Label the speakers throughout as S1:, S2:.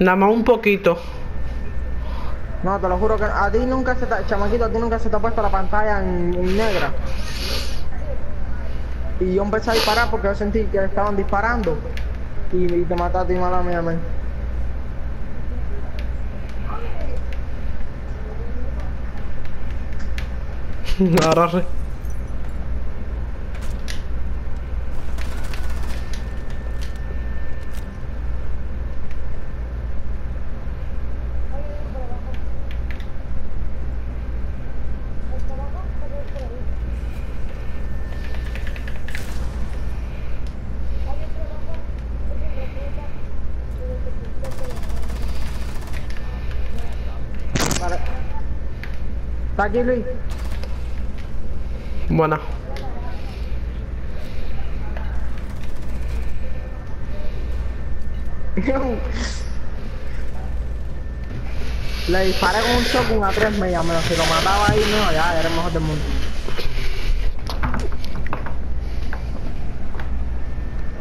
S1: Nada más un poquito.
S2: No, te lo juro que a ti nunca se te, chamaquito, a ti nunca se te ha puesto la pantalla en, en negra. Y yo empecé a disparar porque yo sentí que estaban disparando. Y, y te mataste y mala mía, man.
S1: Ahora sí.
S2: Vale. ¿Está aquí, Luis?
S1: Buena.
S2: Le disparé con un shotgun a 3 millas, menos si lo mataba ahí, no, ya era el mejor del mundo.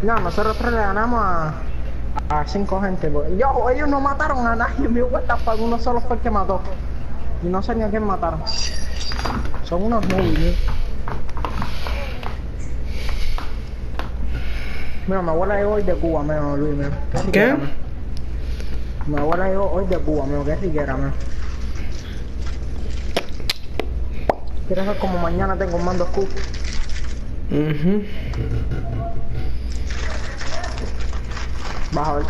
S2: No, nosotros tres le ganamos a, a cinco gente. porque- Yo, ellos no mataron a nadie, mi vuelta para uno solo fue el que mató. No sé ni a quién mataron. Son unos nubiles. Mira, mi abuela llegó hoy de Cuba, menos Luis, mira. Qué mira. Mi abuela llegó hoy de Cuba, amigo, que siquiera, mira. ¿Quieres ver como mañana tengo un mando Q?
S1: Mhm.
S2: Vas a ver.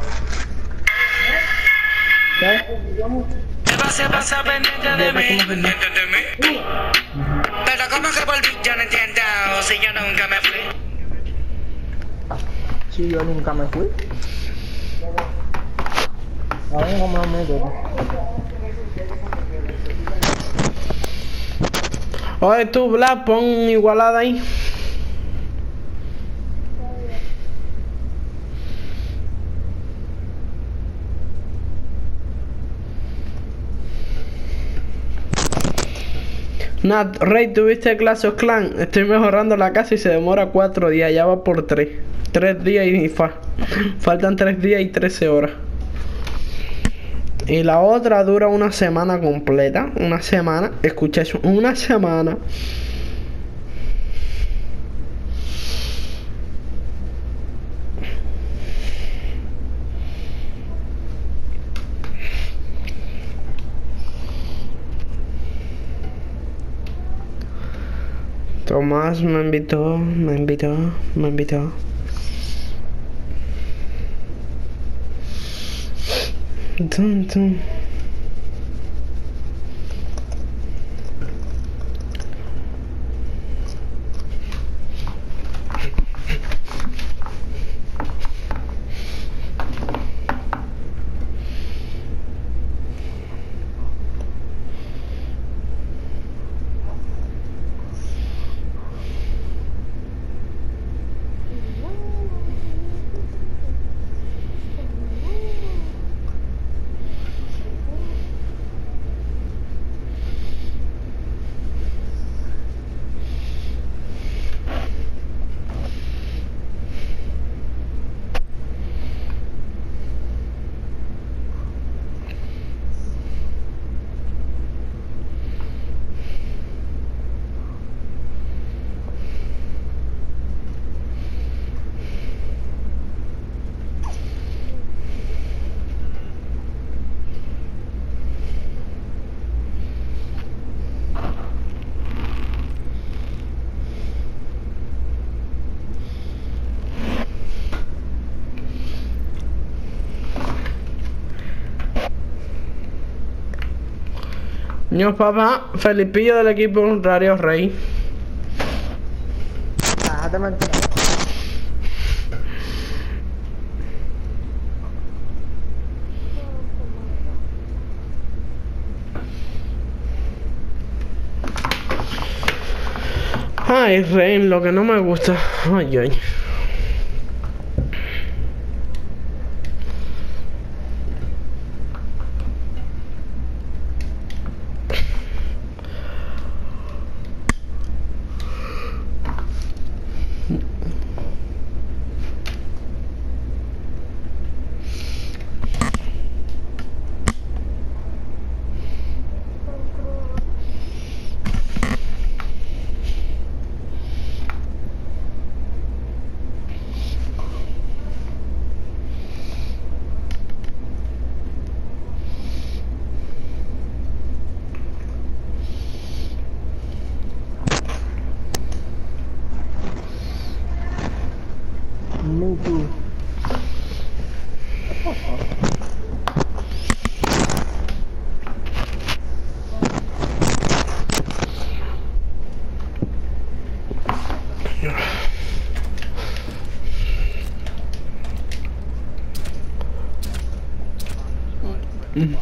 S2: ¿Qué?
S3: ¿Qué pasa, pasa pendiente de mí? Pendiente de mí. Pero ¿cómo que volví? Yo no entiendo. Si yo nunca me fui.
S2: Si yo nunca me fui. A ver cómo me meto.
S1: Oye, tú, Black, pon igualada ahí. Nat, Rey, ¿tuviste Clash Clan? Estoy mejorando la casa y se demora cuatro días, ya va por tres. Tres días y fa- faltan tres días y trece horas. Y la otra dura una semana completa. Una semana. Escucha eso. Una semana. Tomás me invitó, me invitó, me invitó. Tum. Ño papá, Felipillo del equipo Radio Rey. Ay, Rey, lo que no me gusta. Ay, ay. me too. Mm.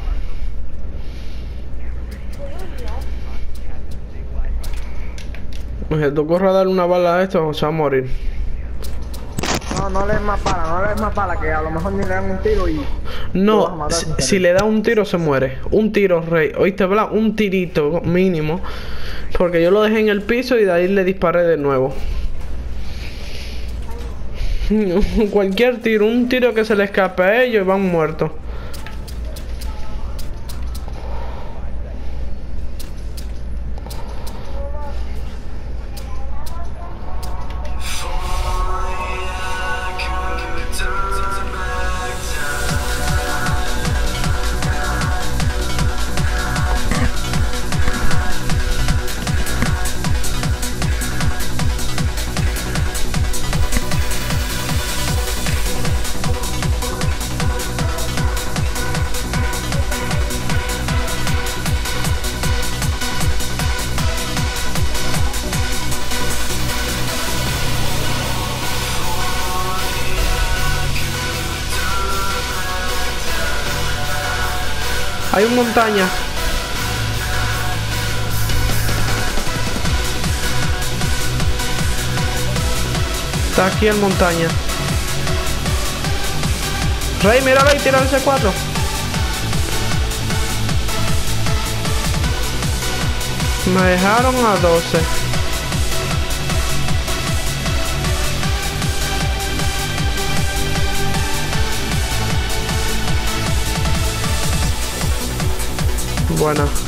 S1: Pues si tú corres dar una bala a esto, o se va a morir.
S2: No, le des más bala, no le des más bala, que a lo mejor ni le dan un tiro y...
S1: No,
S2: matar
S1: si,
S2: sin
S1: si le da un tiro se muere. Un tiro, rey. Oíste, bla, un tirito mínimo. Porque yo lo dejé en el piso y de ahí le disparé de nuevo. Cualquier tiro, un tiro que se le escape a ellos y van muertos. Hay un montaña. Está aquí en montaña. Rey, míralo ahí, tira el C4. Me dejaron a 12. Buena.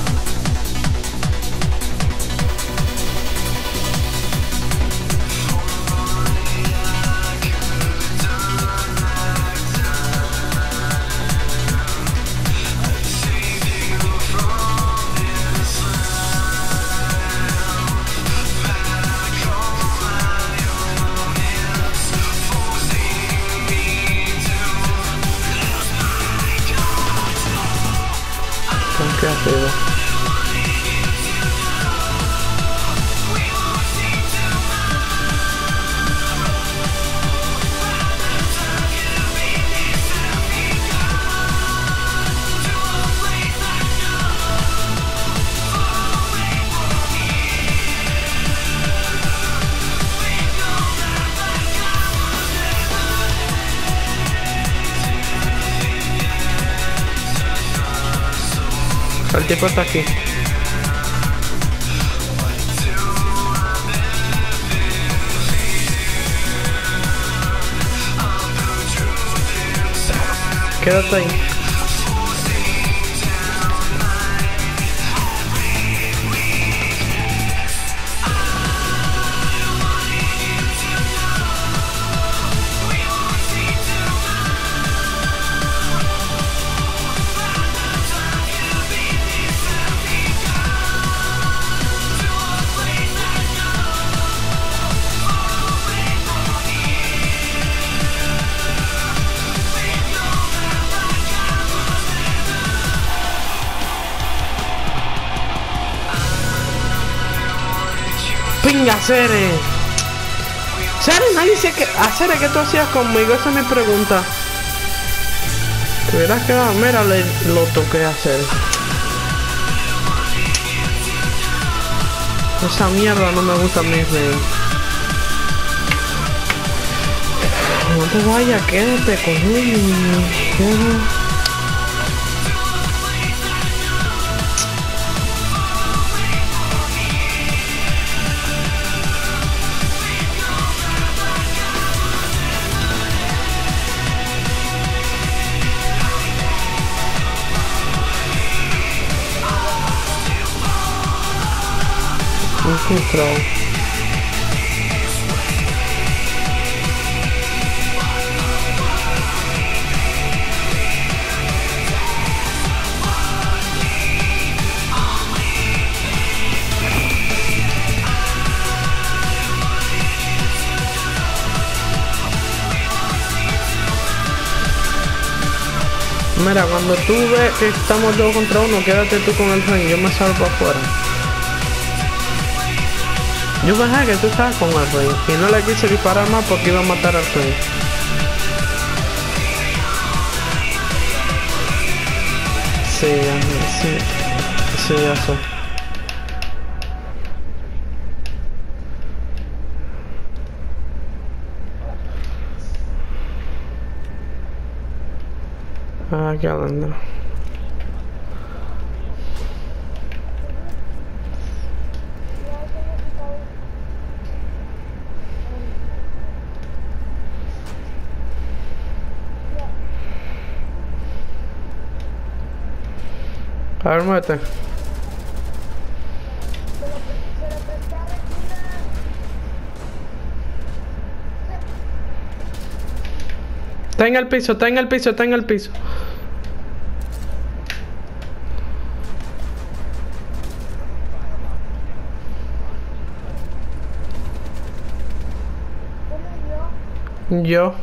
S1: El tipo está aquí. Quédate ahí. Pinga, Cere. Cere, nadie dice que. A Cere, ¿qué tú hacías conmigo? Esa es mi pregunta. Te hubieras quedado. Mira, le, lo toqué a Cere. Esa mierda no me gusta a mí. No te vayas, quédate conmigo. Un control. Mira, cuando tú ves que estamos dos contra uno, quédate tú con el rey, yo me salgo afuera. Yo pensaba que tú estabas con el rey y no le quise disparar más porque iba a matar al rey. Sí, sí, sí, eso. Ah, qué hablando. A ver, muévete. Está en el piso, está en el piso, está en el piso. Yo.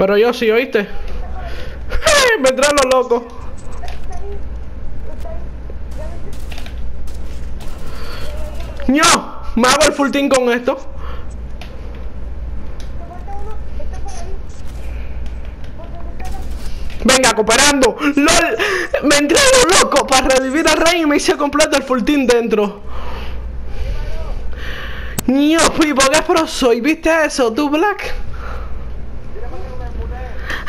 S1: Pero yo sí, ¿oíste? Me traen los locos. ¡No! Me hago el full team con esto. Venga, cooperando. ¡LOL! Me entré a lo loco para revivir al rey y me hice completo el full team dentro. ¡No, Pipo! ¡Qué pro soy! ¿Viste eso, tú, Black?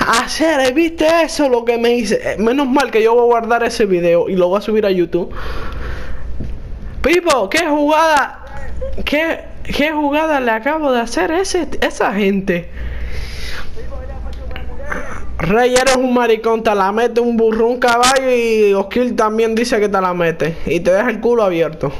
S1: Hacer, ¿viste eso? Lo que me hice. Eh, Menos mal que yo voy a guardar ese video y lo voy a subir a YouTube. Pipo, ¿qué jugada? ¿Qué, qué jugada le acabo de hacer a ese, esa gente? Rey, eres un maricón, te la mete un burro, un caballo y Oskil también dice que te la mete. Y te deja el culo abierto.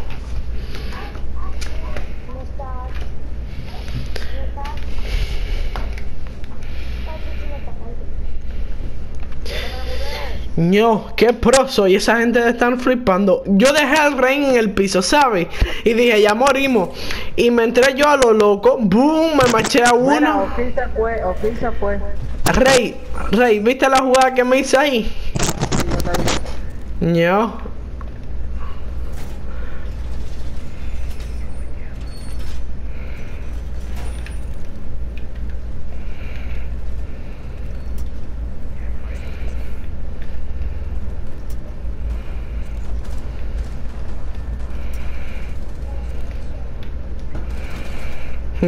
S1: No, qué pro soy, esa gente están flipando. Yo dejé al rey en el piso, ¿sabes? Y dije, ya morimos. Y me entré yo a lo loco, boom, me maché a uno.
S2: Fue, fue.
S1: Rey, Rey, ¿viste la jugada que me hice ahí?
S2: Sí, yo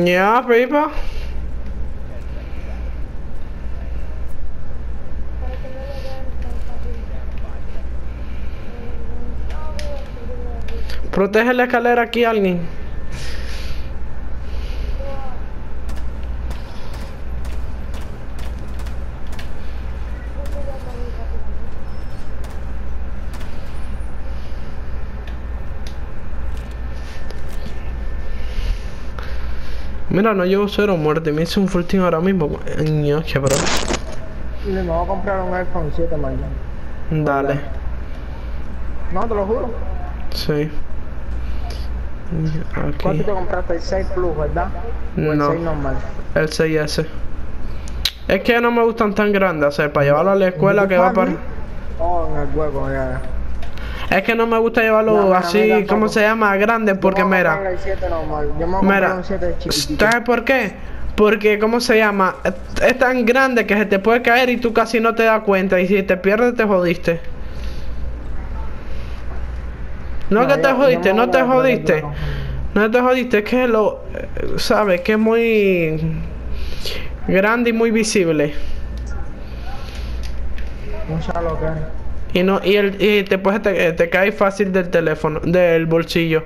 S1: Yeah, people. Protege la escalera aquí alguien. Mira, no llevo cero muerte, me hice un full team ahora mismo. Ño, qué bro.
S2: Me voy a comprar un iPhone 7 mañana.
S1: Dale.
S2: No, te lo juro.
S1: Sí.
S2: ¿Cuánto te compraste? El 6 Plus, ¿verdad? O el
S1: No.
S2: 6 normal.
S1: El 6S. Es que no me gustan tan grandes, o sea, para llevarlo a la escuela que va para...
S2: Oh, en el hueco, ya.
S1: Es que no me gusta llevarlo
S2: No,
S1: así,
S2: mira,
S1: ¿cómo se llama? Grande, porque
S2: Yo me
S1: mira...
S2: comprar el 7 normal. Yo me voy a comprar
S1: Mira,
S2: un 7 chiquitito.
S1: ¿sabes por qué? Porque, ¿cómo se llama? Es- tan grande que se te puede caer y tú casi no te das cuenta. Y si te pierdes, te jodiste. No,
S2: No,
S1: que te jodiste, no te jodiste. No te jodiste, es que lo. ¿Sabes? Que es muy. Grande y muy visible.
S2: Que.
S1: Y no y, el, y te, puedes, te, te cae fácil del teléfono, del bolsillo.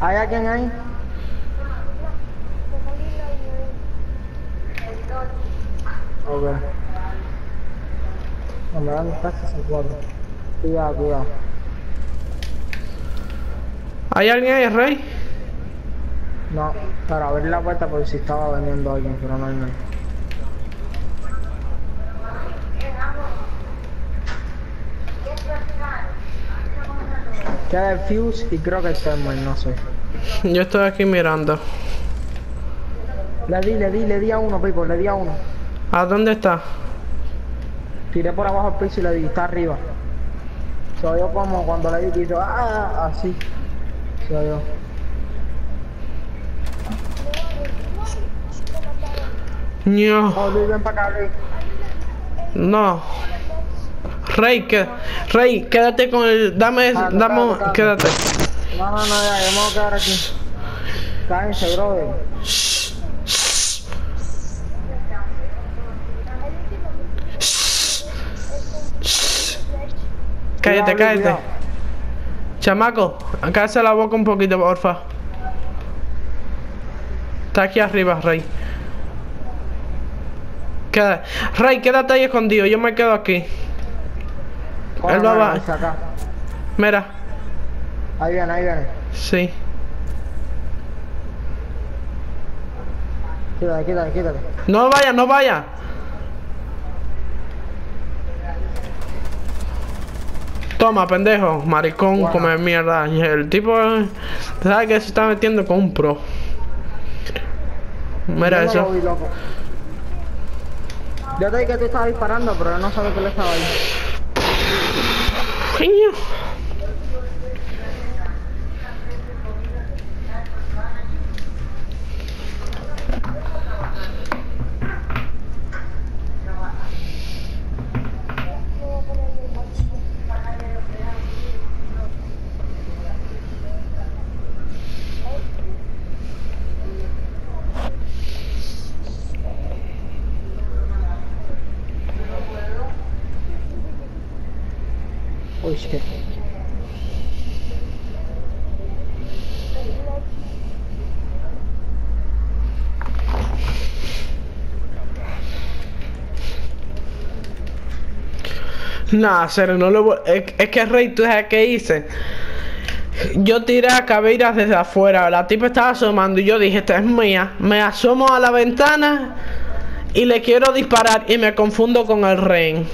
S2: ¿Hay alguien ahí? Ok. No me dan. Cuidado, cuidado.
S1: ¿Hay alguien ahí, Rey?
S2: No, para abrir la puerta por si estaba vendiendo alguien, pero no hay nadie. Queda el fuse y creo que el thermal, no sé.
S1: Yo estoy aquí mirando.
S2: Le di, le di, le di a uno, Pipo, le di a uno.
S1: ¿A dónde está?
S2: Tiré por abajo el piso y le di, está arriba. Soy yo como cuando le di hizo, ah, así. Yo.
S1: No.
S2: Oh, Luis, ven para acá, Luis.
S1: No. Rey, que, Rey, quédate con el. Dame,
S2: Ah,
S1: dame,
S2: calma, calma.
S1: quédate.
S2: No, no, no, ya, yo me voy a quedar aquí. Cállense, brother.
S1: Cállate, cállate.
S2: cuidado.
S1: Chamaco, cállate la boca un poquito, porfa. Está aquí arriba, Rey. Queda- Rey, quédate ahí escondido, yo me quedo aquí. Él va. Mira,
S2: Ahí viene, ahí viene.
S1: sí.
S2: Quítate, quítate, quítate.
S1: No vaya, no vaya. Toma, pendejo, maricón,
S2: Bueno.
S1: come mierda. Y el tipo, ¿sabes que se está metiendo con un pro? Mira
S2: Yo no
S1: eso.
S2: lo vi, loco. Yo te dije que tú estabas disparando, pero no sabía que él estaba ahí. Can?
S1: Nah, cero, no lo es, que Rey, tú sabes qué hice. Yo tiré a Caberas desde afuera. La tipa estaba asomando y yo dije, esta es mía. Me asomo a la ventana y le quiero disparar y me confundo con el rey.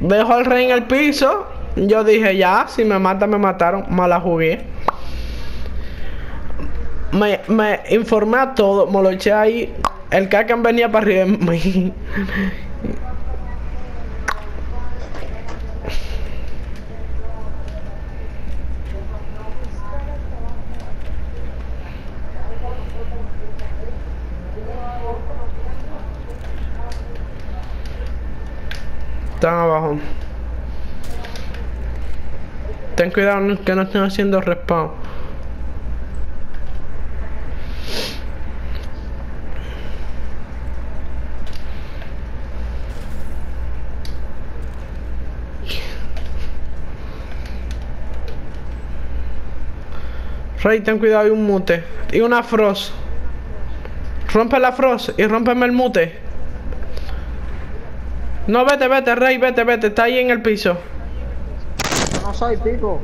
S1: Dejo al rey en el piso. Yo dije, ya, si me matan, me mataron. Mala jugué. Me, me informé a todo, me lo eché ahí. El cacan venía para arriba de mí. Están abajo. Ten cuidado que no estén haciendo respawn. Rey, ten cuidado, hay un mute. Y una frost. Rompe la frost y rómpeme el mute. No, vete, vete, Rey, vete, vete. Está ahí en el piso.
S2: No soy pico.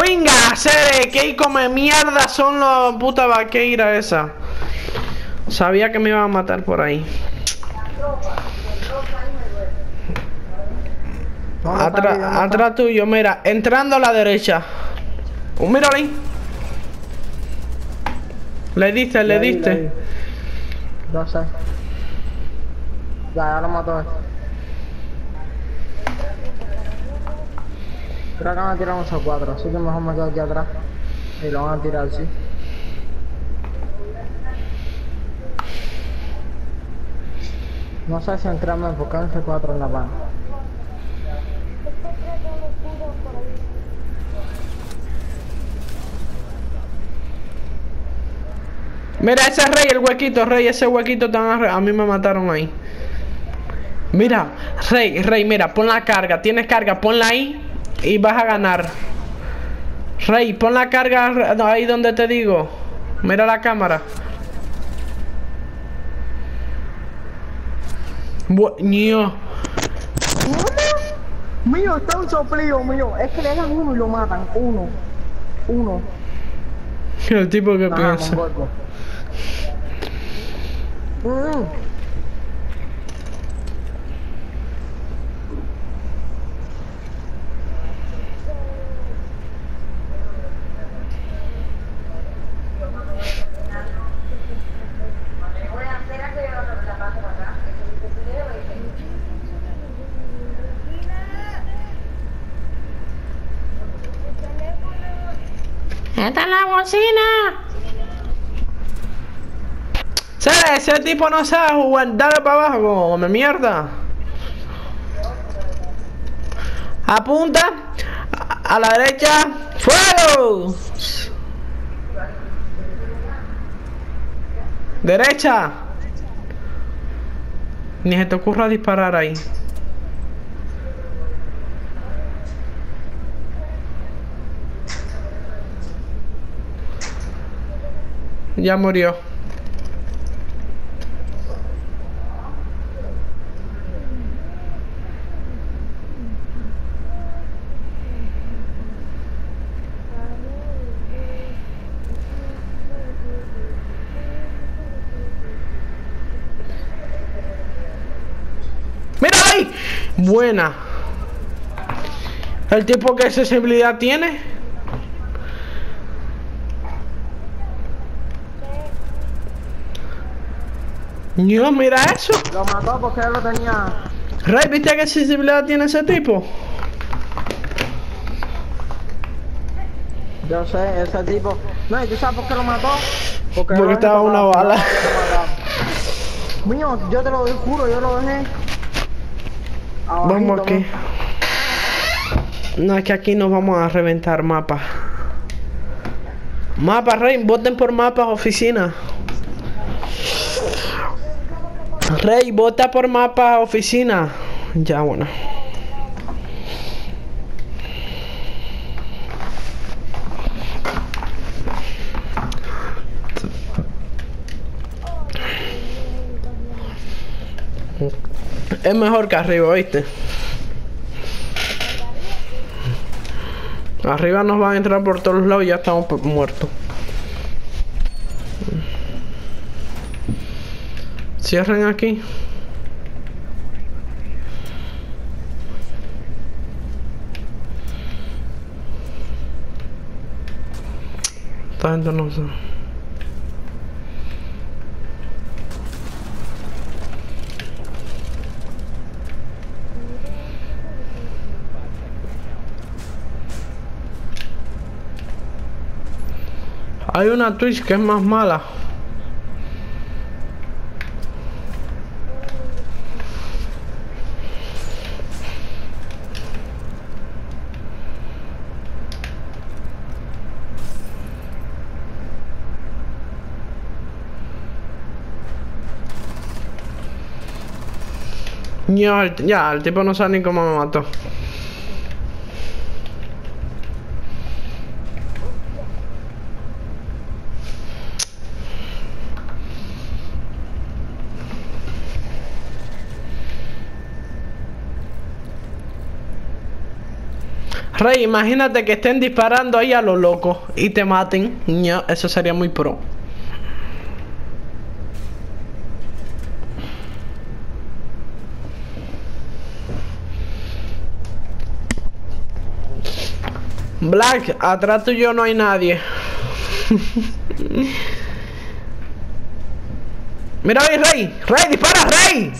S1: ¡Pinga! Sere, que come mierda son los puta vaqueira esa. Sabía que me iban a matar por ahí.
S2: ¿Dónde está
S1: Atrás, atrás tuyo, mira, entrando a la derecha. Uh, míralo ahí. Le diste, le
S2: Leí,
S1: diste.
S2: leí. No sé. Ya, ya lo mató. Creo que van a tirar unos cuatro, así que mejor me quedo aquí atrás. Y lo van a tirar, sí. No sé si entrarme porque hay C4 en la mano.
S1: Mira ese rey, el huequito, rey, ese huequito tan A mí me mataron ahí. Mira, rey, rey, mira, pon la carga. Tienes carga, ponla ahí y vas a ganar. Rey, pon la carga ahí donde te digo. Mira la cámara. Buenío.
S2: Mío, está un soplío mío. Es que le dan uno y lo matan. Uno. Uno.
S1: El tipo que piensa.
S2: Con golpe. Mm.
S1: ¡Esta es la bocina! ¿Sabes? Ese tipo no sabe. Dale para abajo, come mierda. Apunta. A, a la derecha. ¡Fuego! Derecha. Ni se te ocurra disparar ahí. Ya murió. ¡Mira ahí! Buena. ¿El tipo qué sensibilidad tiene? No, mira eso.
S2: Lo mató porque él lo tenía.
S1: Rey, ¿viste qué sensibilidad tiene ese tipo?
S2: Yo sé, ese tipo. No, ¿y tú sabes por qué lo mató?
S1: Porque
S2: lo
S1: estaba una bala.
S2: Mío, yo te lo juro, yo lo dejé.
S1: Vamos aquí. No, es que aquí nos vamos a reventar mapas. Mapa, Rey, voten por mapas, oficina. Rey, vota por mapas, oficina. Ya, bueno. Es mejor que arriba, ¿viste? Arriba nos van a entrar por todos lados y ya estamos muertos. Cierren aquí. Esta gente no sé. Hay una Twitch que es más mala. Ya, el- tipo no sabe ni cómo me mató. Rey, imagínate que estén disparando ahí a lo loco y te maten. No, eso sería muy pro. Black, atrás tuyo no hay nadie. Mira ahí, Rey. Rey, dispara, Rey.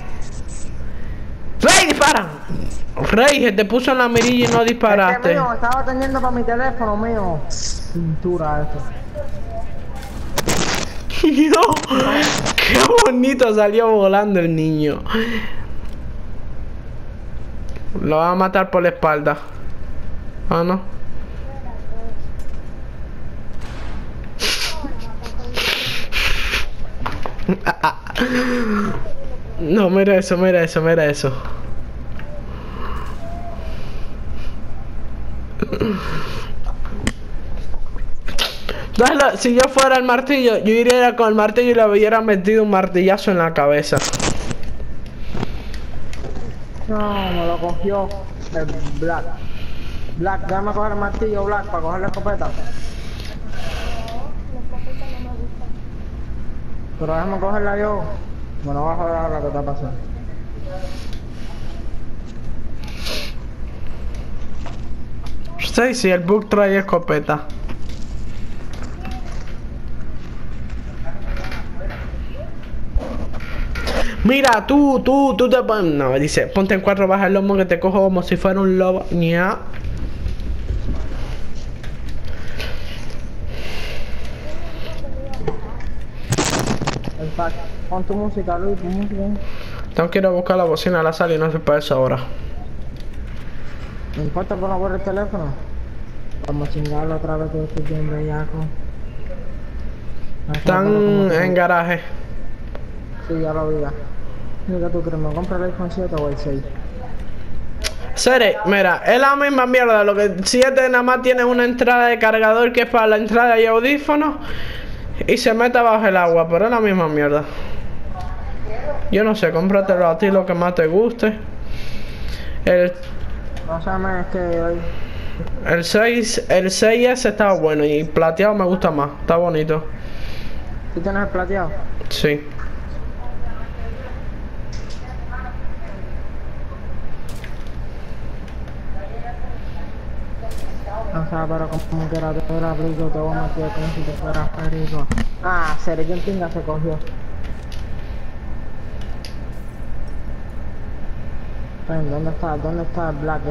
S1: Rey, dispara. Rey, se te puso en la mirilla y no disparaste.
S2: mío, estaba teniendo para mi teléfono mío. Pintura eso.
S1: No, qué bonito salió volando el niño. Lo va a matar por la espalda. Ah, no. No, mira eso, mira eso, mira eso. Entonces, lo- si yo fuera el martillo, yo iría con el martillo y le hubiera metido un martillazo en la cabeza.
S2: No, me lo cogió el Black. Black, déjame coger el martillo Black para coger la escopeta. Pero déjame cogerla yo. Me lo vas a joder ahora que está pasando.
S1: Sí, sí, el bug trae escopeta. Mira, tú, tú, tú te pones. No, dice, ponte en cuatro, baja el lomo que te cojo como si fuera un lobo.
S2: Pa- Pon tu música, Luis, tu música.
S1: Tengo que ir a buscar la bocina a la sala y no se para esa hora.
S2: No importa por no el teléfono. Vamos a chingarlo otra vez que estoy pero como
S1: Están en garaje.
S2: Sí, ya lo vi ya. Mira, tú crees, me compro el iPhone 7 o el 6.
S1: Sere, mira, es la misma mierda. Lo que 7 nada más tiene una entrada de cargador que es para la entrada y audífonos. Y se mete bajo el agua, pero es la misma mierda. Yo no sé, cómpratelo a ti lo que más te guste. El,
S2: No sé, man, es que hoy.
S1: el 6, el 6S está bueno y plateado me gusta más. Está bonito.
S2: ¿Tú tienes el plateado?
S1: Sí.
S2: Sea, pero como que era era rico, te voy a meter como si te fueras perico. Ah, Sergio Pinga se cogió. ¿dónde está? ¿Dónde está el Black?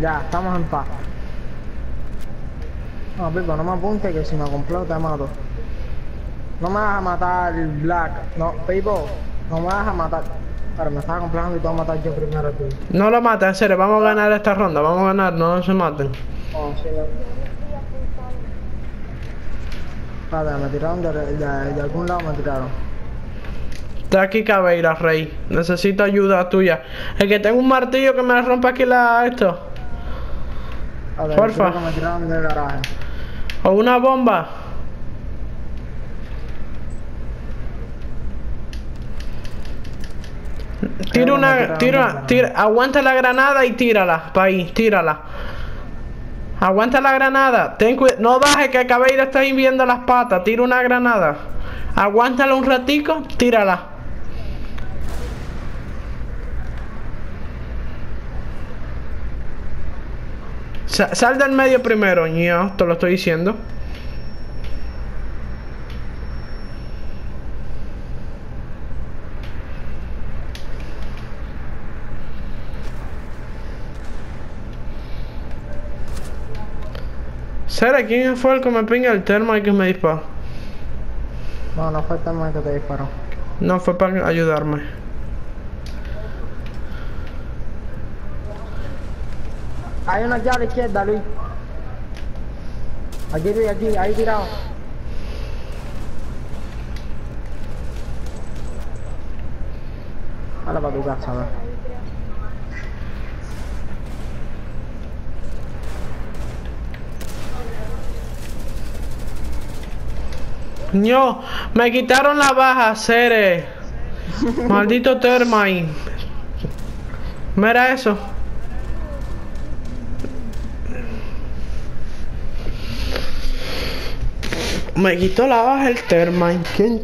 S2: Ya, estamos en paz. No, Pipo, no me apunte que si me completo te mato. No me vas a matar, Black. No, Pipo, no me vas a matar. Pero me estaba complejando y te voy a matar yo primero a ti.
S1: No lo mates, en serio, vamos a ganar esta ronda, vamos a ganar, no se maten.
S2: Oh, sí. Espérate, me tiraron de, de, de algún lado, me tiraron.
S1: Está aquí Cabeira, rey. Necesito ayuda tuya. Es que tengo un martillo que me rompe aquí la esto.
S2: A ver,
S1: Porfa.
S2: me tiraron del garaje.
S1: O una bomba. Tira una, tira, tira, aguanta la granada y tírala, pa' ahí, tírala. Aguanta la granada, ten cuidado, no bajes que Cabeira está ahí viendo las patas, tira una granada. Aguántala un ratico, tírala. Sa- sal del medio primero, ño, te lo estoy diciendo. Sara, ¿quién fue el que me pinga el termo y que me disparó?
S2: No, no fue el tema que te disparó.
S1: No, fue para ayudarme.
S2: Hay una la izquierda, Luis. Aquí, Luis, aquí, ahí tirado. Ahora para tu casa, ver.
S1: No, me quitaron la baja, Cere. Maldito termite. Mira eso. Me quitó la baja el termite. ¿Quién?